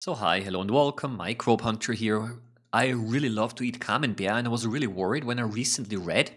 So hi, hello and welcome. Microbe Hunter here. I really love to eat camembert and I was really worried when I recently read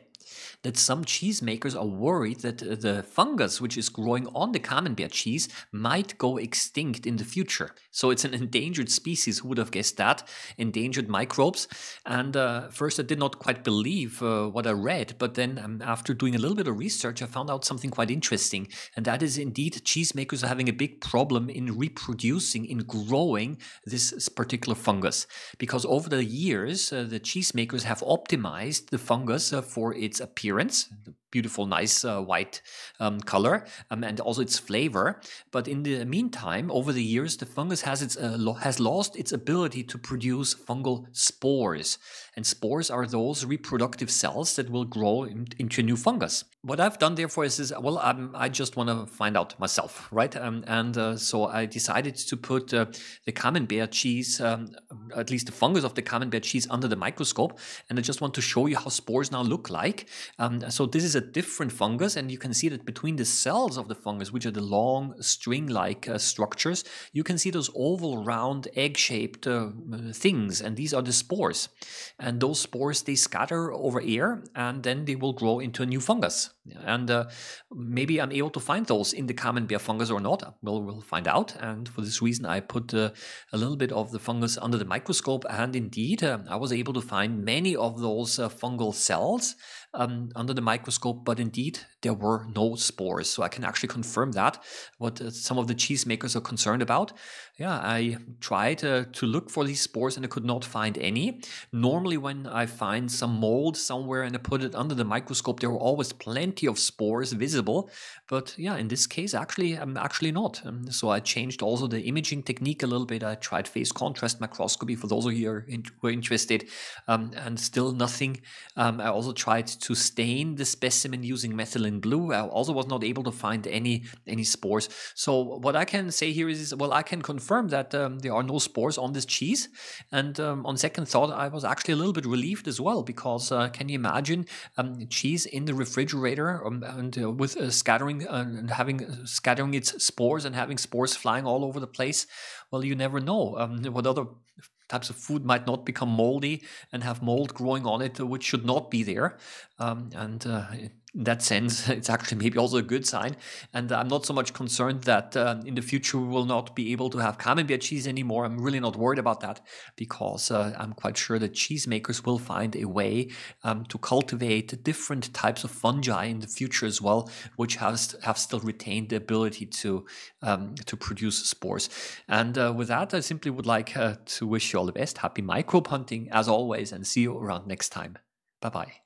that some cheesemakers are worried that the fungus which is growing on the camembert cheese might go extinct in the future. So it's an endangered species. Who would have guessed that? Endangered microbes. And uh, first, I did not quite believe uh, what I read, but then um, after doing a little bit of research, I found out something quite interesting. And that is indeed cheesemakers are having a big problem in reproducing, in growing this particular fungus. Because over the years, uh, the cheesemakers have optimized the fungus uh, for its appearance the beautiful, nice uh, white um, color, um, and also its flavor. But in the meantime, over the years, the fungus has its uh, lo has lost its ability to produce fungal spores, and spores are those reproductive cells that will grow in, into new fungus. What I've done, therefore, is, is well, I'm, i just want to find out myself, right? Um, and uh, so I decided to put uh, the camembert cheese, um, at least the fungus of the camembert cheese, under the microscope, and I just want to show you how spores now look like. Um, so this is a different fungus, and you can see that between the cells of the fungus, which are the long string-like uh, structures, you can see those oval, round, egg-shaped uh, things, and these are the spores. And those spores they scatter over air, and then they will grow into a new fungus. And uh, maybe I'm able to find those in the camembert fungus or not. We'll, we'll find out. And for this reason, I put uh, a little bit of the fungus under the microscope. And indeed, uh, I was able to find many of those uh, fungal cells um, under the microscope. But indeed, there were no spores. So I can actually confirm that, what uh, some of the cheesemakers are concerned about. Yeah, I tried uh, to look for these spores and I could not find any. Normally, when I find some mold somewhere and I put it under the microscope, there are always plenty of spores visible. But yeah, in this case, actually, I'm actually not. Um, so I changed also the imaging technique a little bit. I tried phase contrast microscopy for those of you who are interested, um, and still nothing. Um, I also tried to stain the specimen using methylene blue. I also was not able to find any any spores. So what I can say here is, well, I can confirm that um, there are no spores on this cheese. And um, on second thought, I was actually a little bit relieved as well because uh, can you imagine um, cheese in the refrigerator um, and uh, with uh, scattering uh, and having uh, scattering its spores and having spores flying all over the place? Well, you never know what other types of food might not become moldy and have mold growing on it, which should not be there. Um, and uh, in that sense, it's actually maybe also a good sign. And I'm not so much concerned that uh, in the future we will not be able to have camembert cheese anymore. I'm really not worried about that because uh, I'm quite sure that cheesemakers will find a way um, to cultivate different types of fungi in the future as well, which has have still retained the ability to um, to produce spores. And uh, with that, I simply would like uh, to wish you all the best. Happy microbe hunting as always, and see you around next time. Bye bye.